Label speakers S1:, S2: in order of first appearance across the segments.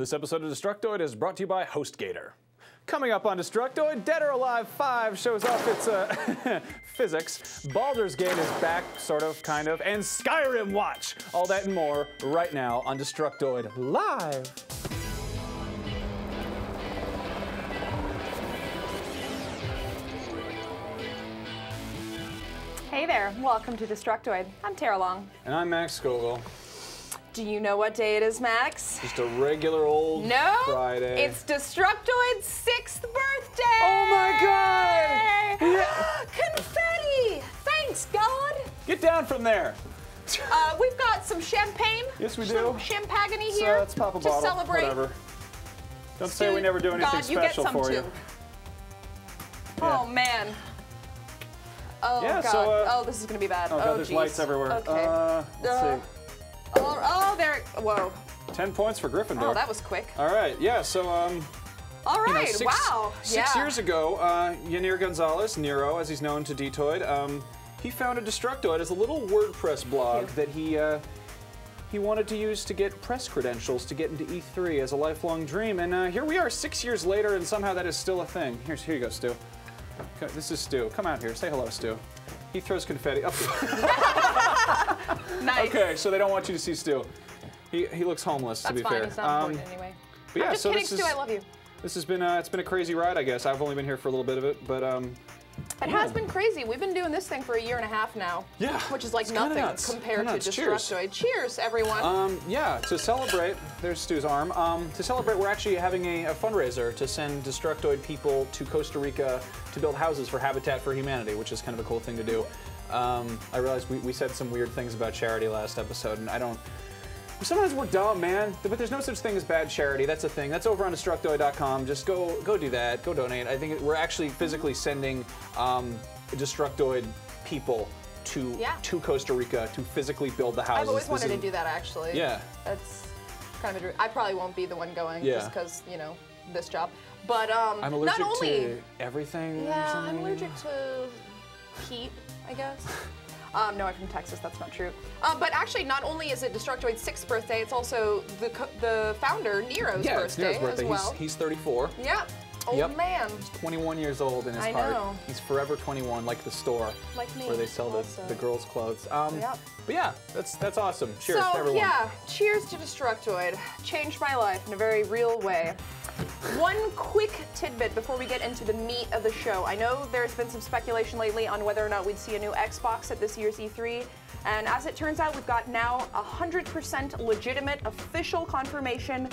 S1: This episode of Destructoid is brought to you by HostGator. Coming up on Destructoid, Dead or Alive 5 shows off its uh, physics. Baldur's Gate is back, sort of, kind of, and Skyrim Watch. All that and more right now on Destructoid Live.
S2: Hey there, welcome to Destructoid. I'm Tara Long.
S1: And I'm Max Scoville.
S2: Do you know what day it is, Max?
S1: Just a regular old
S2: No,
S1: Friday.
S2: it's Destructoid's sixth birthday.
S1: Oh my God! Yeah.
S2: Confetti! Thanks, God.
S1: Get down from there.
S2: Uh, we've got some champagne.
S1: Yes, we
S2: some
S1: do.
S2: Champagne here.
S1: So let's pop a
S2: to
S1: bottle.
S2: celebrate.
S1: Whatever. Don't say we never do anything
S2: God, you get
S1: special
S2: some
S1: for
S2: too.
S1: you.
S2: Oh man. Oh
S1: Yeah,
S2: God.
S1: so, uh,
S2: oh, this is gonna be bad.
S1: Oh god, there's
S2: geez.
S1: lights everywhere.
S2: Okay.
S1: Uh, see.
S2: oh, there. Whoa.
S1: Ten points for Gryffindor.
S2: Oh, that was quick.
S1: All right, yeah. So, um,
S2: All
S1: you know, six,
S2: wow.
S1: Six
S2: yeah.
S1: years ago, uh, Yanier Gonzalez, Niero, as he's known to Dtoid, um, he founded Destructoid as a little WordPress blog that he uh, he wanted to use to get press credentials to get into E3 as a lifelong dream. And uh, here we are, six years later, and somehow that is still a thing. Here's here you go, Stu. This is Stu. Come out here. Say hello, Stu. He throws confetti.
S2: Nice.
S1: okay, so they don't want you to see Stu. He, he looks homeless,
S2: That's
S1: to be
S2: fine.
S1: fair.
S2: It's not
S1: Um,
S2: important anyway.
S1: but yeah,
S2: I'm just
S1: so
S2: kidding,
S1: this
S2: Stu.
S1: is
S2: I love you.
S1: this has been uh, it's been a crazy ride, I guess. I've only been here for a little bit of it, but um,
S2: It has been crazy. We've been doing this thing for a year and a half now.
S1: Yeah,
S2: Which is like
S1: it's
S2: nothing compared to
S1: nuts. Cheers.
S2: Destructoid. Cheers, everyone.
S1: um, yeah. To celebrate, there's Stu's arm. Um, to celebrate, we're actually having a, a fundraiser to send Destructoid people to Costa Rica to build houses for Habitat for Humanity, which is kind of a cool thing to do. Um, I realized we, we said some weird things about charity last episode, and I don't. Sometimes we're dumb, man. But there's no such thing as bad charity. That's a thing. That's over on Destructoid.com. Just go go do that. Go donate. I think we're actually physically sending um, Destructoid people to
S2: Yeah.
S1: to Costa Rica to physically build the houses.
S2: I've always wanted to do that actually.
S1: Yeah.
S2: That's kind of a dream. I probably won't be the one going
S1: Yeah.
S2: just because, you know, this job. But um,
S1: I'm allergic
S2: not only.
S1: to everything.
S2: Yeah, I'm allergic to heat, I guess. Um, no, I'm from Texas. That's not true. Uh, but actually, not only is it Destructoid's sixth birthday, it's also the the founder Niero's
S1: Yeah,
S2: birthday,
S1: Niero's birthday.
S2: as well.
S1: He's, he's 34.
S2: yeah, old
S1: Yep.
S2: man.
S1: 21 years old in his
S2: I
S1: heart.
S2: know.
S1: He's forever 21, like the store
S2: Like me,
S1: where they sell the,
S2: also.
S1: the girls' clothes. Um,
S2: Yep.
S1: But yeah, that's that's awesome. Cheers
S2: so
S1: to everyone.
S2: yeah, cheers to Destructoid. Changed my life in a very real way. One quick tidbit before we get into the meat of the show. I know there's been some speculation lately on whether or not we'd see a new Xbox at this year's E3. And as it turns out, we've got now 100% legitimate official confirmation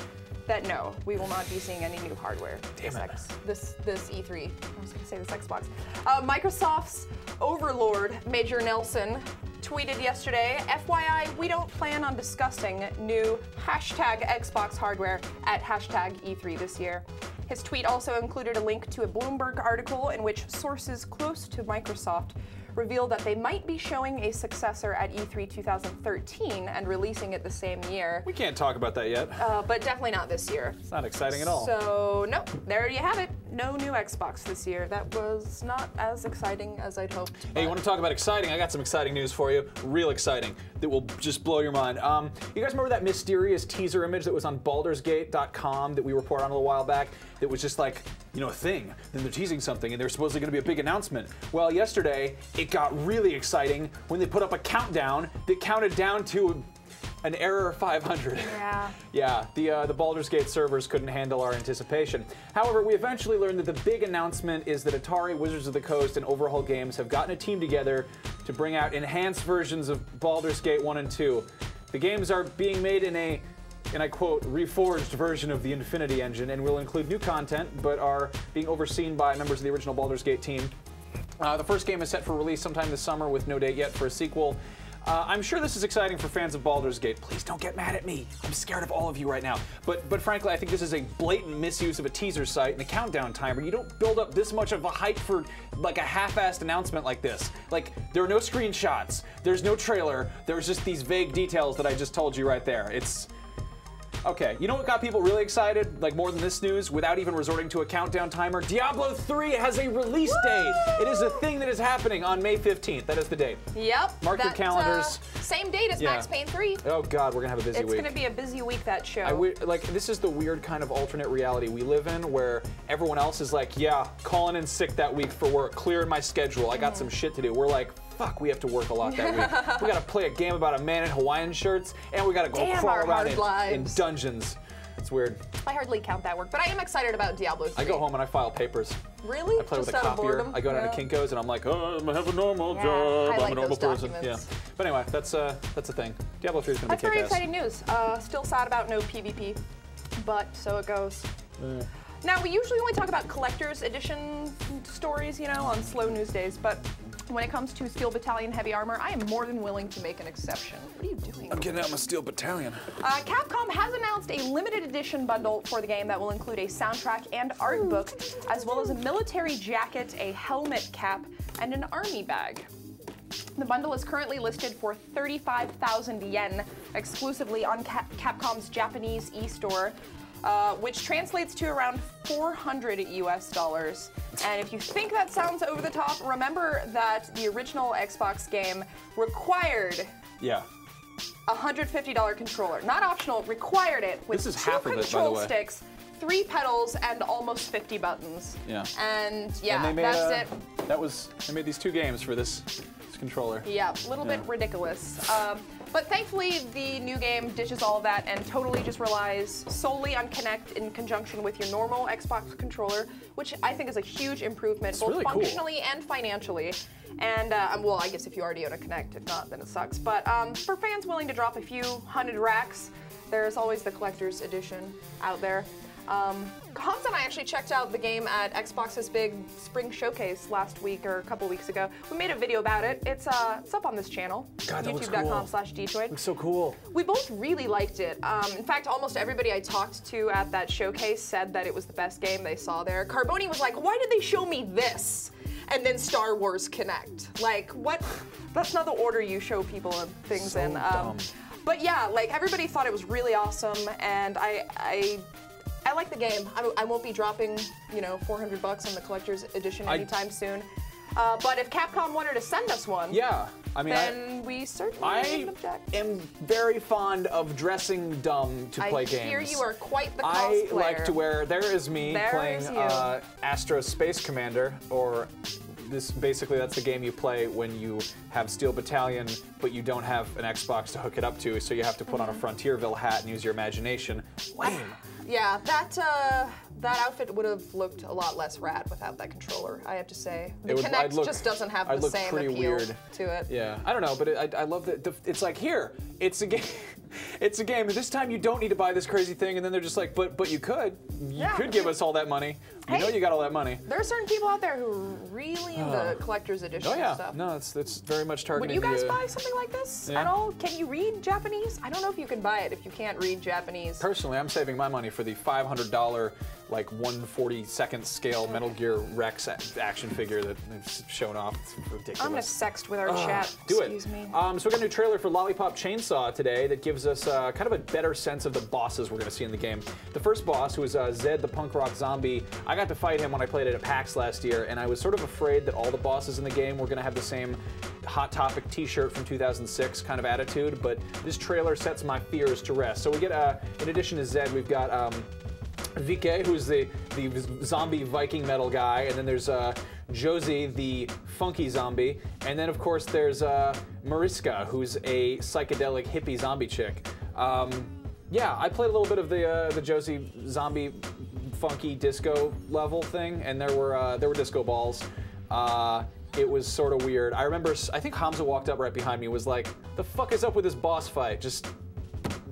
S2: that no, we will not be seeing any new hardware
S1: Damn
S2: this, this this E3. I was going to say this Xbox. Uh, Microsoft's overlord, Major Nelson, tweeted yesterday, FYI, we don't plan on discussing new hashtag Xbox hardware at hashtag E3 this year. His tweet also included a link to a Bloomberg article in which sources close to Microsoft revealed that they might be showing a successor at E E3 2013 and releasing it the same year.
S1: We can't talk about that yet.
S2: Uh, but definitely not this year.
S1: it's not exciting at all.
S2: So, no, there you have it. No new Xbox this year. That was not as exciting as I'd hoped.
S1: Hey, you want to talk about exciting? I got some exciting news for you. Real exciting. That will just blow your mind. Um, you guys remember that mysterious teaser image that was on Baldur'sGate.com that we reported on a little while back? That was just like, you know, a thing. Then they're teasing something, and there's supposedly going to be a big announcement. Well, yesterday it got really exciting when they put up a countdown that counted down to an error 500.
S2: Yeah.
S1: Yeah, the uh, the Baldur's Gate servers couldn't handle our anticipation. However, we eventually learned that the big announcement is that Atari, Wizards of the Coast, and Overhaul Games have gotten a team together to bring out enhanced versions of Baldur's Gate 1 and 2. The games are being made in a and I quote, reforged version of the Infinity engine and will include new content, but are being overseen by members of the original Baldur's Gate team. Uh, the first game is set for release sometime this summer with no date yet for a sequel. Uh, I'm sure this is exciting for fans of Baldur's Gate. Please don't get mad at me. I'm scared of all of you right now. But but frankly, I think this is a blatant misuse of a teaser site and a countdown timer. You don't build up this much of a hype for like a half-assed announcement like this. Like there are no screenshots. There's no trailer. There's just these vague details that I just told you right there. It's Okay, you know what got people really excited, like more than this news, without even resorting to a countdown timer? Diablo 3 has a release date. It is a thing that is happening on May 15th. That is the date.
S2: Yep.
S1: Mark your calendars.
S2: Uh, same date as
S1: Yeah.
S2: Max Payne 3.
S1: Oh God, we're gonna have a busy
S2: It's
S1: week.
S2: It's going to be a busy week, that show.
S1: I like this is the weird kind of alternate reality we live in where everyone else is like, yeah, calling in sick that week for work, clearing my schedule. I got
S2: Mm.
S1: some shit to do. We're like, fuck, we have to work a lot that week. we got to play a game about a man in Hawaiian shirts, and we got to go
S2: Damn,
S1: crawl around in, in dungeons. It's weird.
S2: I hardly count that work, but I am excited about Diablo 3.
S1: I go home and I file papers.
S2: Really?
S1: I play
S2: Just
S1: with a copier. I go down
S2: Yeah.
S1: to Kinko's and I'm like, oh, I have a normal
S2: Yeah,
S1: job. I'm a normal person. Yeah.
S2: documents.
S1: But anyway, that's uh, that's a thing. Diablo 3 is gonna
S2: That's
S1: be
S2: very
S1: kick-ass.
S2: exciting news. Uh, still sad about no PvP, but so it goes. Now, we usually only talk about collector's edition stories, you know, on slow news days, but when it comes to Steel Battalion Heavy Armor, I am more than willing to make an exception. What are you doing?
S1: I'm getting out my steel battalion.
S2: Uh, Capcom has announced a limited edition bundle for the game that will include a soundtrack and art book, as well as a military jacket, a helmet cap, and an army bag. The bundle is currently listed for 35,000 yen exclusively on Cap- Capcom's Japanese e-store, uh, which translates to around 400 US dollars. And if you think that sounds over the top, remember that the original Xbox game required
S1: Yeah.
S2: a $150 controller. Not optional, required it with
S1: This is
S2: two
S1: half of it, by the
S2: control
S1: way.
S2: sticks, three pedals, and almost 50 buttons.
S1: Yeah.
S2: And yeah,
S1: and they made
S2: that's
S1: uh,
S2: it.
S1: That was they made these two games for this, this controller.
S2: Yeah, a little bit
S1: Yeah.
S2: ridiculous. Um, but thankfully, the new game ditches all of that and totally just relies solely on Kinect in conjunction with your normal Xbox controller, which I think is a huge improvement, both
S1: really cool.
S2: functionally and financially. And uh, um, well, I guess if you already own a Kinect, if not, then it sucks. But um, for fans willing to drop a few hundred racks, there's always the collector's edition out there. Um, Hans and I actually checked out the game at Xbox's big spring showcase last week or a couple weeks ago. We made a video about it. It's uh, it's up on this channel,
S1: God, that looks
S2: youtube.com
S1: cool.
S2: slash Detroit.
S1: Looks so cool.
S2: We both really liked it. Um, in fact, almost everybody I talked to at that showcase said that it was the best game they saw there. Carboni was like, why did they show me this? And then Star Wars Kinect. Like, what? That's not the order you show people things
S1: So
S2: in. Um,
S1: dumb.
S2: but yeah, like everybody thought it was really awesome, and I, I, I like the game. I, I won't be dropping, you know, 400 bucks on the collector's edition
S1: I-
S2: anytime soon. Uh, but if Capcom wanted to send us one,
S1: Yeah. I mean, I,
S2: then we certainly
S1: I
S2: object.
S1: am very fond of dressing dumb to
S2: I
S1: play games.
S2: hear you are quite the
S1: I like to wear. There is me
S2: There
S1: playing
S2: is
S1: uh, Astro Space Commander, or this basically that's the game you play when you have Steel Battalion, but you don't have an Xbox to hook it up to, so you have to put on a
S2: Mm-hmm.
S1: Frontierville hat and use your imagination. Lame.
S2: Yeah, that uh, that outfit would have looked a lot less rad without that controller. I have to say, the
S1: It would-
S2: Kinect
S1: look-
S2: just doesn't have
S1: I'd
S2: the same appeal
S1: weird.
S2: to it.
S1: Yeah, I don't know, but it, I, I love that it's like here, it's a game, it's a game, this time you don't need to buy this crazy thing, and then they're just like, but but you could, you
S2: Yeah.
S1: could give us all that money. You know you got all that money.
S2: There are certain people out there who really into collector's edition
S1: Oh yeah,
S2: stuff.
S1: no, it's it's very much
S2: Would you guys
S1: the.
S2: buy something like this
S1: Yeah.
S2: at all? Can you read Japanese? I don't know if you can buy it if you can't read Japanese.
S1: Personally, I'm saving my money for the $500 like 142nd scale Metal Gear Rex action figure that they've shown off. It's ridiculous.
S2: I'm gonna sext with our chat.
S1: Do
S2: Excuse
S1: it.
S2: me.
S1: Um, so we got a new trailer for Lollipop Chainsaw today that gives us uh, kind of a better sense of the bosses we're going to see in the game. The first boss, who is uh, Zed the punk rock zombie, I got to fight him when I played it at PAX last year, and I was sort of afraid that all the bosses in the game were going to have the same Hot Topic T-shirt from 2006 kind of attitude. But this trailer sets my fears to rest. So we get, uh, in addition to Zed, we've got. Um, Vikke, who's the, the zombie Viking metal guy, and then there's uh, Josey, the funky zombie, and then of course there's uh, Mariska, who's a psychedelic hippie zombie chick. Um, yeah, I played a little bit of the uh, the Josey zombie funky disco level thing, and there were uh, there were disco balls. Uh, it was sort of weird. I remember, I think Hamza walked up right behind me, was like, "The fuck is up with this boss fight?" Just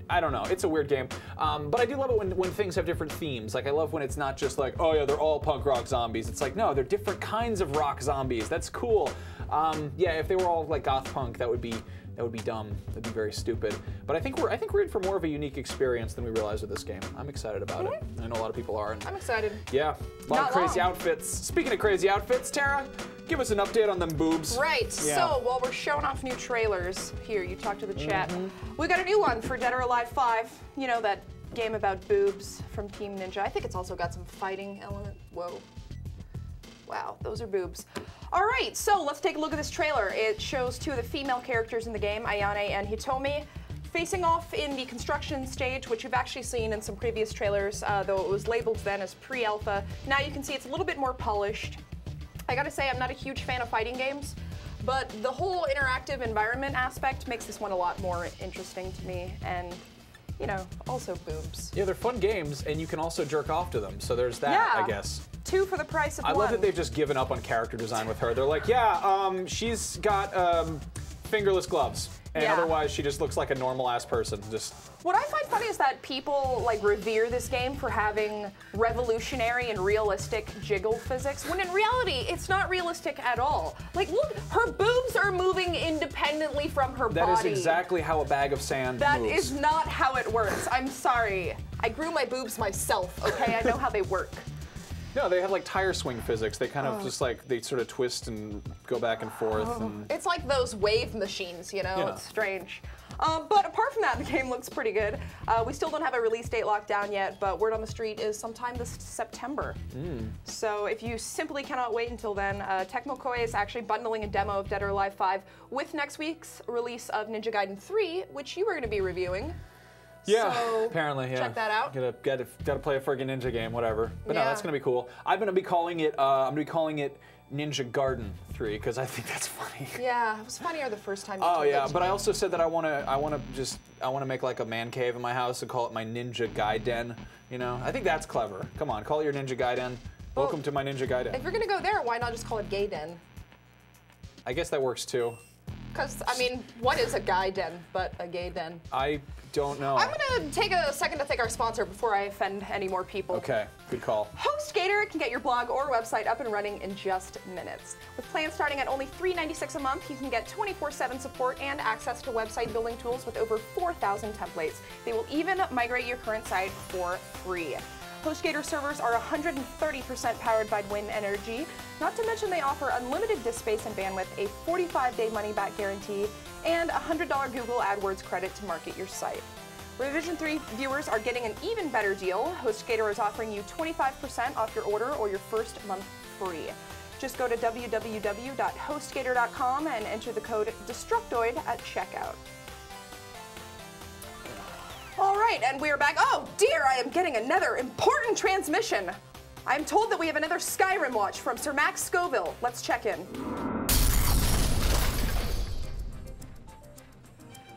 S1: I don't know. It's a weird game, um, but I do love it when, when things have different themes. Like I love when it's not just like, oh yeah, they're all punk rock zombies. It's like no, they're different kinds of rock zombies. That's cool. Um, yeah, if they were all like goth punk, that would be that would be dumb. That'd be very stupid. But I think we're I think we're in for more of a unique experience than we realize with this game. I'm excited about it. I know a lot of people are. And
S2: I'm excited.
S1: yeah, a lot
S2: Not
S1: of crazy
S2: long.
S1: outfits. Speaking of crazy outfits, Tara, give us an update on them boobs.
S2: Right.
S1: Yeah.
S2: So while we're showing off new trailers, here you talk to the chat.
S1: Mm-hmm.
S2: We got a new one for Dead or Alive 5. You know that game about boobs from Team Ninja. I think it's also got some fighting element. Whoa. Wow, those are boobs. All right, so let's take a look at this trailer. It shows two of the female characters in the game, Ayane and Hitomi, facing off in the construction stage, which you've actually seen in some previous trailers, uh, though it was labeled then as pre-alpha. Now you can see it's a little bit more polished. I gotta say, I'm not a huge fan of fighting games, but the whole interactive environment aspect makes this one a lot more interesting to me, and, you know, also boobs.
S1: Yeah, they're fun games, and you can also jerk off to them. So there's that,
S2: Yeah.
S1: I guess.
S2: Two for the price of
S1: I
S2: one.
S1: love that they've just given up on character design with her. They're like, yeah, um, she's got um, fingerless gloves, and
S2: Yeah.
S1: otherwise she just looks like a normal ass person. Just
S2: What I find funny is that people like revere this game for having revolutionary and realistic jiggle physics, when in reality it's not realistic at all. Like, look, her boobs are moving independently from her
S1: that is
S2: body.
S1: exactly how a bag of sand
S2: That
S1: moves.
S2: is not how it works. I'm sorry. I grew my boobs myself, okay? I know how they work.
S1: No, they have like tire swing physics. They kind of just like they sort of twist and go back and forth. And
S2: It's like those wave machines, you know?
S1: Yeah.
S2: It's strange. Um, but apart from that, the game looks pretty good. Uh, we still don't have a release date locked down yet, but word on the street is sometime this September. So if you simply cannot wait until then, uh, Tecmo Koei is actually bundling a demo of Dead or Alive 5 with next week's release of Ninja Gaiden 3, which you were going to be reviewing.
S1: Yeah,
S2: So,
S1: apparently, yeah.
S2: check that out.
S1: Gotta gotta gotta play a friggin' ninja game, whatever. But no, that's gonna be cool. I'm gonna be calling it. Uh, I'm gonna be calling it Ninja Garden Three because I think that's funny.
S2: Yeah, it was funnier the first time. You
S1: Oh yeah,
S2: to
S1: but I also said that I want to I want to just I want to make like a man cave in my house and call it my Ninja Gaiden. You know, I think that's clever. Come on, call it your Ninja Guy Gaiden. Welcome to my Ninja Gaiden.
S2: If you're gonna go there, why not just call it Gay Den?
S1: I guess that works too.
S2: Because I mean, what is a guy den but a gay den?
S1: I don't know.
S2: I'm gonna take a second to thank our sponsor before I offend any more people.
S1: Okay, good call.
S2: HostGator can get your blog or website up and running in just minutes. With plans starting at only $3.96 a month, you can get 24/7 support and access to website building tools with over 4,000 templates. They will even migrate your current site for free. HostGator servers are 130% powered by wind energy. Not to mention they offer unlimited disk space and bandwidth, a 45-day money-back guarantee, and a $100 Google AdWords credit to market your site. Revision 3 viewers are getting an even better deal. HostGator is offering you 25% off your order or your first month free. Just go to www.hostgator.com and enter the code Destructoid at checkout. All right, and we are back. Oh dear, I am getting another important transmission. I'm told that we have another Skyrim watch from Sir Max Scoville. Let's check in.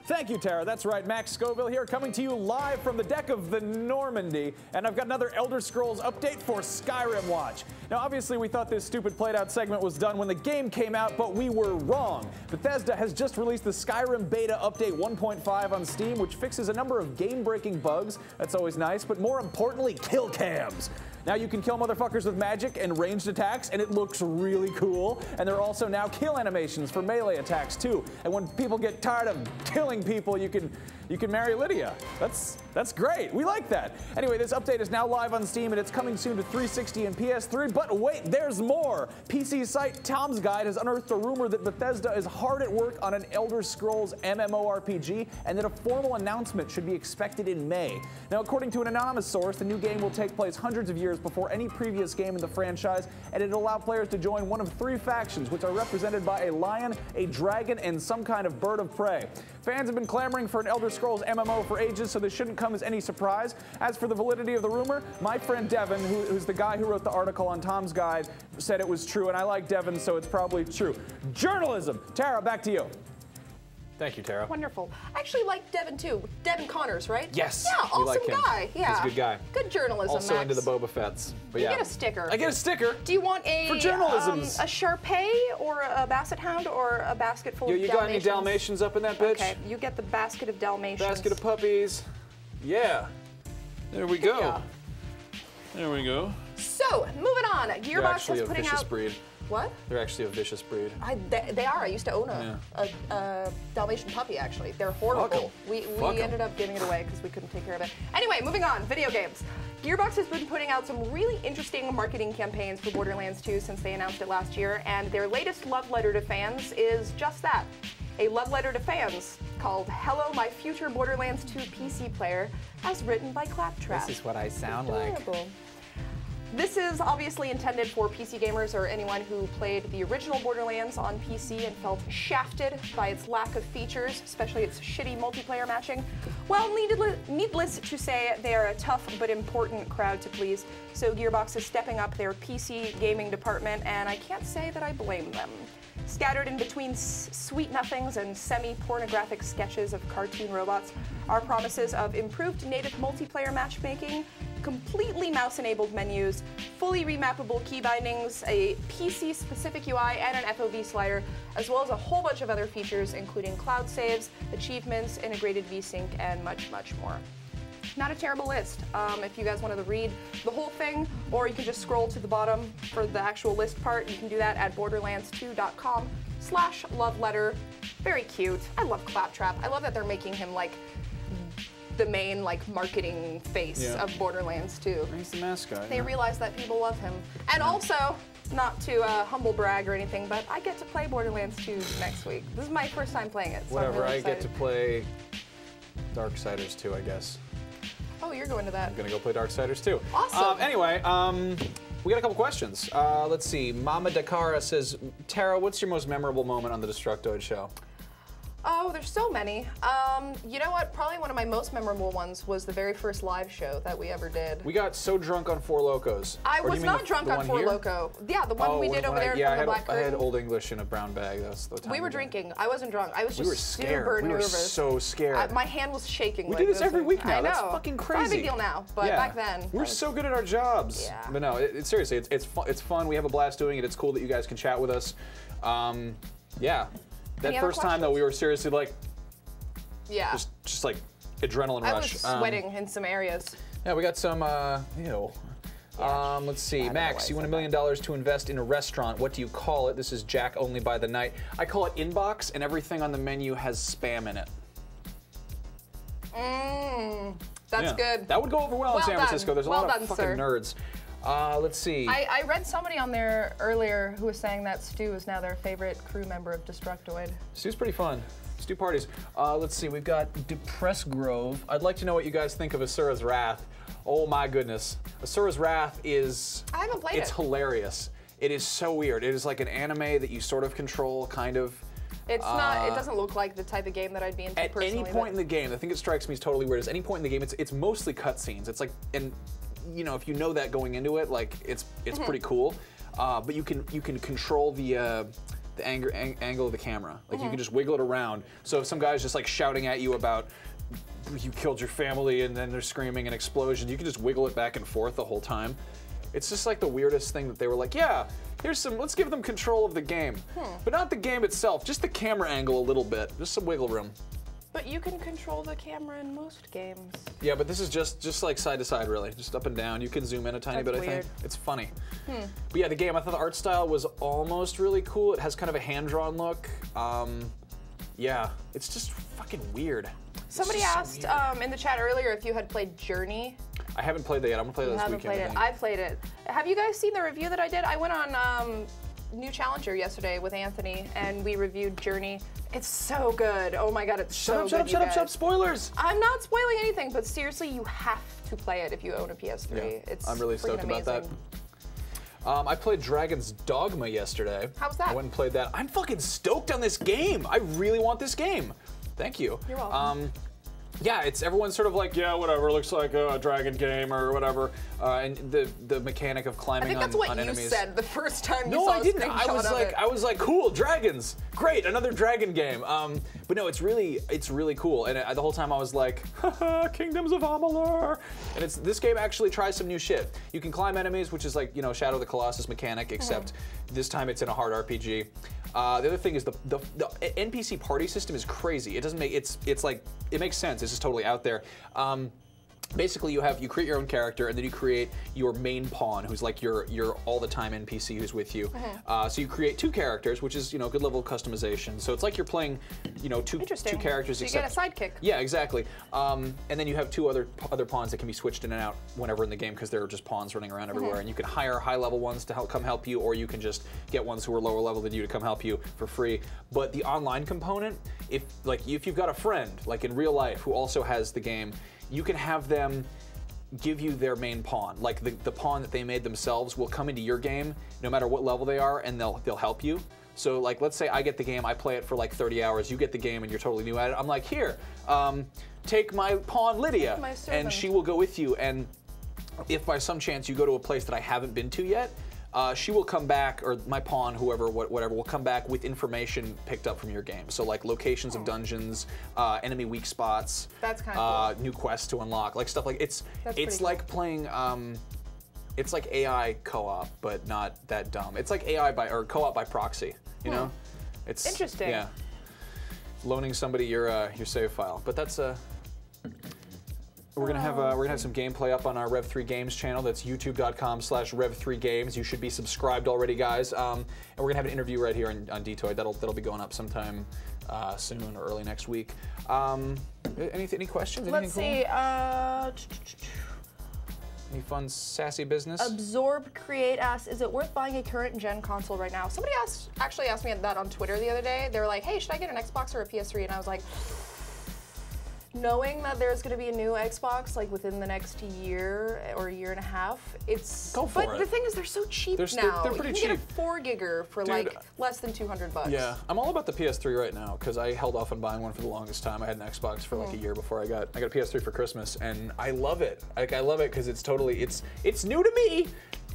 S1: Thank you, Tara. That's right, Max Scoville here, coming to you live from the deck of the Normandy, and I've got another Elder Scrolls update for Skyrim Watch. Now, obviously, we thought this stupid played out segment was done when the game came out, but we were wrong. Bethesda has just released the Skyrim Beta Update 1.5 on Steam, which fixes a number of game breaking bugs. That's always nice, but more importantly, kill cams. Now you can kill motherfuckers with magic and ranged attacks, and it looks really cool. And there are also now kill animations for melee attacks too. And when people get tired of killing people, you can you can marry Lydia. That's that's great. We like that. Anyway, this update is now live on Steam and it's coming soon to 360 and PS3. But wait, there's more. PC site Tom's Guide has unearthed a rumor that Bethesda is hard at work on an Elder Scrolls MMORPG and that a formal announcement should be expected in May. Now, according to an anonymous source, the new game will take place hundreds of years before any previous game in the franchise, and it'll allow players to join one of three factions, which are represented by a lion, a dragon, and some kind of bird of prey. Fans have been clamoring for an Elder Scrolls MMO for ages, so this shouldn't come as any surprise. As for the validity of the rumor, my friend Devin, who, who's the guy who wrote the article on Tom's Guide, said it was true, and I like Devin, so it's probably true. Journalism! Tara, back to you. Thank you, Tara.
S2: Wonderful. I actually like Devin too. Devin Connors, right?
S1: Yes,
S2: Yeah, awesome
S1: like him.
S2: guy. Yeah.
S1: He's a good guy.
S2: Good journalism.
S1: Also
S2: Max.
S1: into the Boba Fett's. But
S2: You
S1: yeah.
S2: get a sticker.
S1: I get a sticker.
S2: Do you want a
S1: For journalism.
S2: um, a Sharpei or a Basset Hound or a basket full
S1: Yo,
S2: of
S1: you got
S2: Dalmatians?
S1: any Dalmatians up in that bitch?
S2: Okay, you get the basket of Dalmatians.
S1: Basket of puppies. Yeah. There we go.
S2: Yeah.
S1: There we go.
S2: So moving on, Gearbox
S1: They're
S2: Gearbox
S1: actually
S2: is
S1: a
S2: putting
S1: vicious
S2: out.
S1: breed.
S2: What?
S1: They're actually a vicious breed.
S2: I, they, they are. I used to own a, a, a Dalmatian puppy, actually. They're horrible.
S1: Fuck 'em.
S2: We,
S1: Fuck
S2: we
S1: 'em.
S2: ended up giving it away because we couldn't take care of it. Anyway, moving on. Video games. Gearbox has been putting out some really interesting marketing campaigns for Borderlands 2 since they announced it last year, and their latest love letter to fans is just that a love letter to fans called Hello, My Future Borderlands 2 PC Player, as written by Claptrap.
S1: This is what I sound like.
S2: This is obviously intended for PC gamers or anyone who played the original Borderlands on PC and felt shafted by its lack of features, especially its shitty multiplayer matching. Well, needle- needless to say, they are a tough but important crowd to please, so Gearbox is stepping up their PC gaming department, and I can't say that I blame them. Scattered in between sweet nothings and semi pornographic sketches of cartoon robots are promises of improved native multiplayer matchmaking, completely mouse enabled menus, fully remappable key bindings, a PC specific UI, and an FOV slider, as well as a whole bunch of other features, including cloud saves, achievements, integrated VSync, and much, much more not a terrible list. Um, if you guys wanted to read the whole thing, or you can just scroll to the bottom for the actual list part, you can do that at borderlands2.com slash love letter. Very cute. I love Claptrap. I love that they're making him like the main like marketing face
S1: Yeah.
S2: of Borderlands 2.
S1: He's the mascot.
S2: They
S1: yeah.
S2: realize that people love him. And also, not to uh, humble brag or anything, but I get to play Borderlands 2 next week. This is my first time playing it. So
S1: Whatever.
S2: really
S1: I get to play Darksiders 2, I guess.
S2: Oh, you're going to that.
S1: I'm gonna go play Darksiders 2.
S2: Awesome.
S1: Um, anyway, um, we got a couple questions. Uh, let's see. Mama Dakara says, Tara, what's your most memorable moment on the Destructoid show?
S2: Oh, there's so many. Um, you know what? Probably one of my most memorable ones was the very first live show that we ever did.
S1: We got so drunk on Four Locos.
S2: I
S1: Or
S2: was not
S1: the-
S2: drunk
S1: the
S2: on Four
S1: here?
S2: Loco. Yeah, the one
S1: Oh,
S2: we did over
S1: I-
S2: there in
S1: yeah, I
S2: front of
S1: had,
S2: the Black
S1: I had Old English in a brown bag. That's the time.
S2: we were drinking. I wasn't drunk. I was just
S1: We were scared.
S2: super
S1: We were
S2: nervous.
S1: so scared.
S2: I- my hand was shaking.
S1: We
S2: like
S1: do this every
S2: like-
S1: week now.
S2: I
S1: That's
S2: know.
S1: fucking
S2: Not a
S1: crazy.
S2: big deal now, but
S1: Yeah.
S2: back then.
S1: We're so good at our jobs.
S2: Yeah.
S1: But no, it, it- seriously, it's it's fun. It's fun. We have a blast doing it. It's cool that you guys can chat with us. Um, yeah. That
S2: Any other
S1: first time though, we were seriously like
S2: Yeah.
S1: just just like adrenaline
S2: I
S1: rush.
S2: was
S1: Um,
S2: sweating in some areas.
S1: yeah, we got some. Uh, ew. Um, let's see. Max, you want a million dollars to invest in a restaurant. What do you call it? This is Jack only by the night. I call it inbox, and everything on the menu has spam in it.
S2: Mmm. That's
S1: Yeah.
S2: good.
S1: That would go over well, in San
S2: done.
S1: Francisco. There's a
S2: Well
S1: lot
S2: done,
S1: of fucking
S2: sir.
S1: nerds. Uh, let's see.
S2: I, I read somebody on there earlier who was saying that Stu is now their favorite crew member of Destructoid.
S1: Stu's pretty fun. Stu parties. Uh, let's see. We've got Depress Grove. I'd like to know what you guys think of Asura's Wrath. Oh my goodness. Asura's Wrath is.
S2: I haven't played
S1: It's
S2: it.
S1: hilarious. It is so weird. It is like an anime that you sort of control, kind of.
S2: It's not. It
S1: Uh,
S2: doesn't look like the type of game that I'd be into
S1: At
S2: personally.
S1: any
S2: but-
S1: point in the game, the thing that strikes me as totally weird is any point in the game, it's it's mostly cutscenes. It's like, and you know, if you know that going into it, like it's
S2: Mm-hmm.
S1: it's pretty cool. Uh, but you can you can control the uh, the anger, ang- angle of the camera. Like
S2: Mm-hmm.
S1: you can just wiggle it around. So if some guy's just like shouting at you about you killed your family and then they're screaming an explosion, you can just wiggle it back and forth the whole time. It's just like the weirdest thing that they were like, yeah, here's some, let's give them control of the game.
S2: Hmm.
S1: But not the game itself, just the camera angle a little bit, just some wiggle room.
S2: But you can control the camera in most games.
S1: Yeah, but this is just just like side to side, really, just up and down. You can zoom in a tiny
S2: That's
S1: bit. I think it's funny. But yeah, the game. I thought the art style was almost really cool. It has kind of a hand drawn look. Um, yeah, it's just fucking weird.
S2: Somebody
S1: just so
S2: asked
S1: weird.
S2: um, in the chat earlier if you had played Journey.
S1: I haven't played that yet. I'm gonna play that
S2: I
S1: this
S2: haven't
S1: weekend.
S2: played it. I played it. Have you guys seen the review that I did? I went on um, New Challenger yesterday with Anthony, and we reviewed Journey. It's so good. Oh my god, it's
S1: shut
S2: so
S1: up!
S2: good.
S1: Shut up! Shut up! Shut up! Spoilers.
S2: I'm not spoiling anything, but seriously, you have to play it if you own a PS3.
S1: Yeah,
S2: It's
S1: I'm really stoked about that.
S2: amazing.
S1: Um, I played Dragon's Dogma yesterday.
S2: How was that?
S1: I went and played that. I'm fucking stoked on this game. I really want this game. Thank you.
S2: You're welcome.
S1: Um, yeah, it's everyone's sort of like, yeah, whatever. Looks like a dragon game or whatever. Uh, and the the mechanic of climbing I
S2: think
S1: on,
S2: that's what
S1: on
S2: you
S1: enemies.
S2: said the first time you
S1: No,
S2: saw
S1: I didn't. I was like,
S2: it.
S1: I was like, cool, dragons, great, another dragon game. Um, but no, it's really, it's really cool. And the whole time I was like, Haha, Kingdoms of Amalur. And it's this game actually tries some new shit. You can climb enemies, which is like you know Shadow of the Colossus mechanic, except this time it's in a hard RPG. Uh, the other thing is the, the the NPC party system is crazy. It doesn't make it's it's like it makes sense. It's just totally out there. Um, basically you have you create your own character and then you create your main pawn who's like your your all the time npc who's with you.
S2: Mm-hmm.
S1: uh, so you create two characters which is you know good level of customization. So it's like you're playing you know two two characters
S2: So you
S1: except
S2: get a sidekick.
S1: yeah exactly. Um, and then you have two other other pawns that can be switched in and out whenever in the game because there are just pawns running around everywhere. And you can hire high level ones to help come help you or you can just get ones who are lower level than you to come help you for free. But the online component if like if you've got a friend like in real life who also has the game you can have them give you their main pawn. Like the, the pawn that they made themselves will come into your game no matter what level they are and they'll they'll help you. So like let's say I get the game, I play it for like 30 hours, you get the game and you're totally new at it. I'm like, here, um, take my pawn Lydia.
S2: my
S1: and she will go with you. And if by some chance you go to a place that I haven't been to yet, uh, she will come back, or my pawn, whoever, what- whatever, will come back with information picked up from your game. So like locations of dungeons, uh, enemy weak spots,
S2: Oh. That's kinda
S1: uh, new quests to unlock, like stuff like it's
S2: That's
S1: it's like playing. Um, it's like AI co-op, but not that dumb. It's like AI by or co-op by proxy. You know, it's
S2: Interesting.
S1: Yeah, loaning somebody your uh, your save file, but that's a. We're gonna have uh, we're gonna have some gameplay up on our Rev3 Games channel. That's YouTube.com/slash Rev3 Games. You should be subscribed already, guys. Um, and we're gonna have an interview right here on, on Dtoid. That'll that'll be going up sometime uh, soon or early next week. Um, any any questions?
S2: Let's see. Uh.
S1: Any fun sassy business?
S2: Absorb Create asks, is it worth buying a current gen console right now? Somebody asked, actually asked me that on Twitter the other day. They were like, hey, should I get an Xbox or a PS3? And I was like, knowing that there's going to be a new Xbox like within the next year or a year and a half, it's.
S1: Go for
S2: but
S1: it.
S2: the thing is, they're so cheap
S1: They're- they're-
S2: now.
S1: they're pretty
S2: you can
S1: cheap.
S2: get a four gigger for
S1: Dude,
S2: like less than 200 bucks.
S1: Yeah, I'm all about the PS3 right now because I held off on buying one for the longest time. I had an Xbox for like a mm. year before I got I got a PS3 for Christmas, and I love it. Like I love it because it's totally it's it's new to me,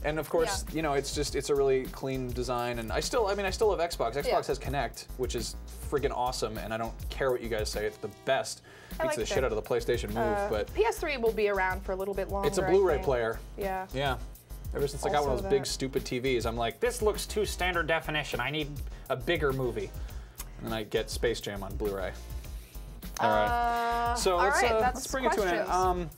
S1: and of course
S2: Yeah.
S1: you know it's just it's a really clean design, and I still I mean I still have Xbox. Xbox
S2: Yeah.
S1: has Kinect, which is friggin' awesome, and I don't care what you guys say, it's the best.
S2: I
S1: Beats
S2: like
S1: the shit out of the PlayStation Move,
S2: Uh,
S1: but
S2: PS3 will be around for a little bit longer.
S1: it's a Blu-ray player.
S2: Yeah.
S1: Yeah. Ever since I got one of
S2: Also
S1: those big stupid TVs, I'm like, this looks too standard definition. I need a bigger movie. And then I get Space Jam on Blu-ray. All right.
S2: Uh,
S1: so
S2: all
S1: let's,
S2: right,
S1: uh,
S2: that's
S1: let's bring it to an end. Um,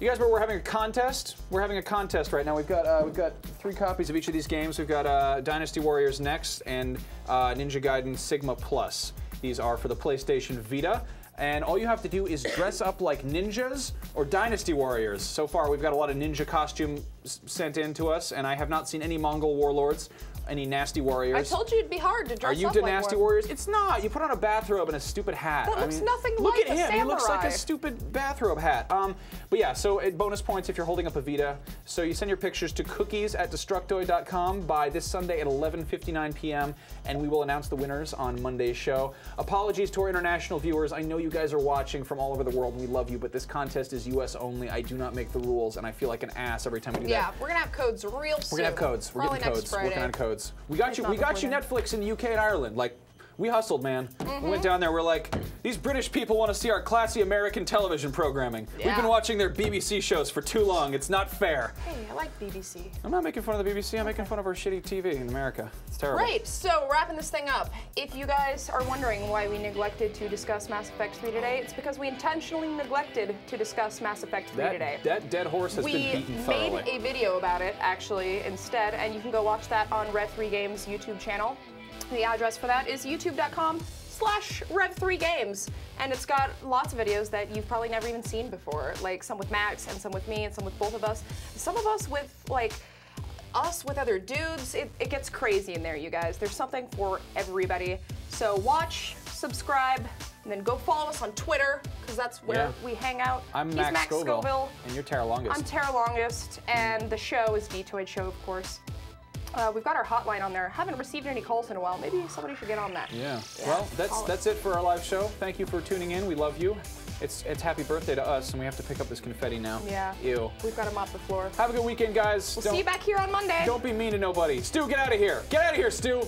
S1: you guys, we're, we're having a contest. We're having a contest right now. We've got uh, we've got three copies of each of these games. We've got uh, Dynasty Warriors Next and uh, Ninja Gaiden Sigma Plus. These are for the PlayStation Vita. And all you have to do is dress up like ninjas or Dynasty Warriors. So far, we've got a lot of ninja costumes sent in to us, and I have not seen any Mongol warlords, any nasty warriors.
S2: I told you it'd be hard to dress up.
S1: Are you
S2: up
S1: Dynasty
S2: like one.
S1: Warriors? It's not. You put on a bathrobe and a stupid hat.
S2: That looks
S1: I
S2: looks
S1: mean,
S2: nothing
S1: look
S2: like
S1: at
S2: a
S1: him. He looks like a stupid bathrobe hat. Um, but yeah, so uh, bonus points if you're holding up a Vita. So you send your pictures to cookies at destructoid.com by this Sunday at 11:59 p.m. and we will announce the winners on Monday's show. Apologies to our international viewers. I know you guys are watching from all over the world and we love you, but this contest is U.S. only. I do not make the rules, and I feel like an ass every time we do
S2: Yeah,
S1: that.
S2: Yeah, we're gonna have codes real soon.
S1: We're gonna have codes. We're
S2: Probably
S1: getting codes.
S2: Friday.
S1: Working on codes. We got you. We got you.
S2: then.
S1: Netflix in the UK and Ireland. Like we hustled, man.
S2: Mm-hmm.
S1: We went down there. We're like, these British people want to see our classy American television programming. We've been watching their BBC shows for too long. It's not fair.
S2: Hey, I like BBC.
S1: I'm not making fun of the BBC. I'm making fun of our shitty TV in America. It's terrible.
S2: Right. So wrapping this thing up. If you guys are wondering why we neglected to discuss Mass Effect 3 today, it's because we intentionally neglected to discuss Mass Effect 3
S1: That,
S2: today.
S1: that dead horse has
S2: we
S1: been beaten
S2: We
S1: made
S2: a video about it actually instead, and you can go watch that on Rev3 Games YouTube channel. The address for that is youtube.com slash Rev3Games. And it's got lots of videos that you've probably never even seen before, like some with Max and some with me and some with both of us. Some of us with like us with other dudes. It, it gets crazy in there, you guys. There's something for everybody. So watch, subscribe, and then go follow us on Twitter, because that's where
S1: Yeah.
S2: we hang out.
S1: I'm
S2: He's
S1: Max,
S2: Max
S1: Scoville,
S2: Scoville.
S1: and you're Tara Longest.
S2: I'm Tara Longest, and the show is Dtoid Show, of course. Uh, we've got our hotline on there. Haven't received any calls in a while. Maybe somebody should get on that.
S1: Yeah.
S2: Yeah,
S1: Well, that's that's it for our live show. Thank you for tuning in. We love you. It's it's happy birthday to us, and we have to pick up this confetti now.
S2: Yeah.
S1: Ew.
S2: We've got to mop the floor.
S1: Have a good weekend, guys.
S2: We'll see you back here on Monday.
S1: Don't be mean to nobody. Stu, get out of here. Get out of here, Stu.